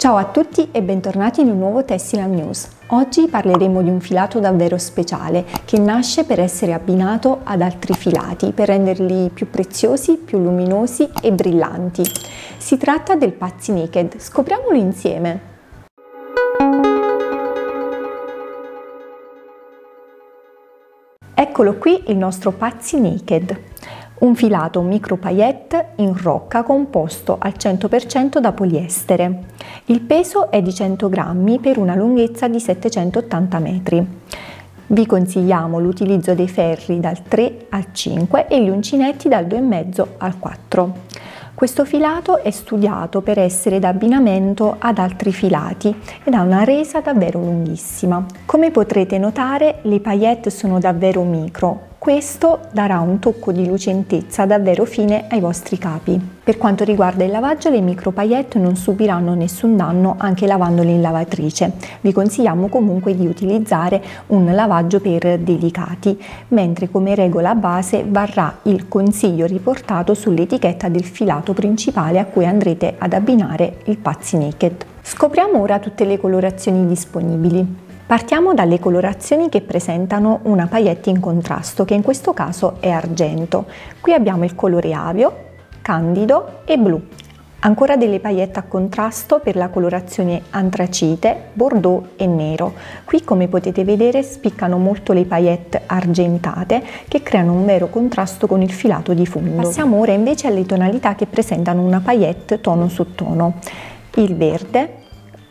Ciao a tutti e bentornati in un nuovo Tessiland News. Oggi parleremo di un filato davvero speciale che nasce per essere abbinato ad altri filati per renderli più preziosi, più luminosi e brillanti. Si tratta del Pazzi Naked, scopriamolo insieme. Eccolo qui il nostro Pazzi Naked un filato micro paillette in rocca composto al 100% da poliestere. Il peso è di 100 grammi per una lunghezza di 780 metri. Vi consigliamo l'utilizzo dei ferri dal 3 al 5 e gli uncinetti dal 2,5 al 4. Questo filato è studiato per essere d'abbinamento ad altri filati ed ha una resa davvero lunghissima. Come potrete notare le paillette sono davvero micro, questo darà un tocco di lucentezza davvero fine ai vostri capi. Per quanto riguarda il lavaggio, le micro paillette non subiranno nessun danno anche lavandole in lavatrice. Vi consigliamo comunque di utilizzare un lavaggio per delicati, mentre come regola base varrà il consiglio riportato sull'etichetta del filato principale a cui andrete ad abbinare il Pazzi Naked. Scopriamo ora tutte le colorazioni disponibili. Partiamo dalle colorazioni che presentano una paillette in contrasto, che in questo caso è argento. Qui abbiamo il colore avio, candido e blu. Ancora delle paillette a contrasto per la colorazione antracite, bordeaux e nero. Qui come potete vedere spiccano molto le paillette argentate che creano un vero contrasto con il filato di fondo. Passiamo ora invece alle tonalità che presentano una paillette tono su tono. Il verde,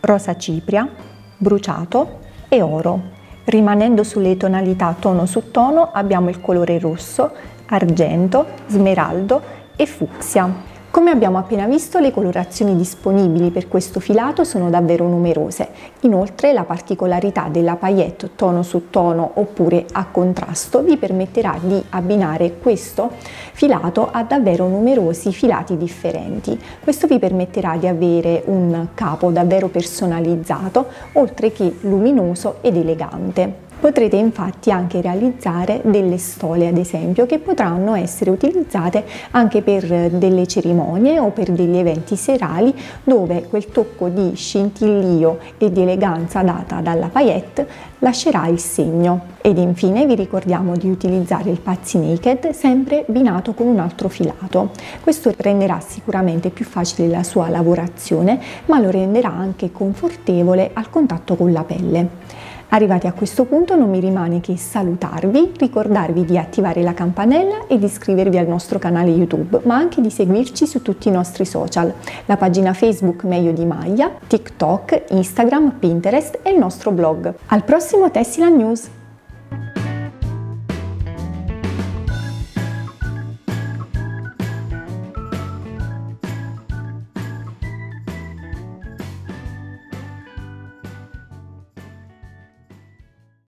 rosa cipria, bruciato, e oro. Rimanendo sulle tonalità tono su tono abbiamo il colore rosso, argento, smeraldo e fucsia. Come abbiamo appena visto le colorazioni disponibili per questo filato sono davvero numerose, inoltre la particolarità della paillette tono su tono oppure a contrasto vi permetterà di abbinare questo filato a davvero numerosi filati differenti. Questo vi permetterà di avere un capo davvero personalizzato oltre che luminoso ed elegante. Potrete infatti anche realizzare delle stole ad esempio che potranno essere utilizzate anche per delle cerimonie o per degli eventi serali dove quel tocco di scintillio e di eleganza data dalla paillette lascerà il segno. Ed infine vi ricordiamo di utilizzare il Pazzi Naked sempre binato con un altro filato. Questo renderà sicuramente più facile la sua lavorazione ma lo renderà anche confortevole al contatto con la pelle. Arrivati a questo punto non mi rimane che salutarvi, ricordarvi di attivare la campanella e di iscrivervi al nostro canale YouTube, ma anche di seguirci su tutti i nostri social, la pagina Facebook Meglio di Maglia, TikTok, Instagram, Pinterest e il nostro blog. Al prossimo Tessila News!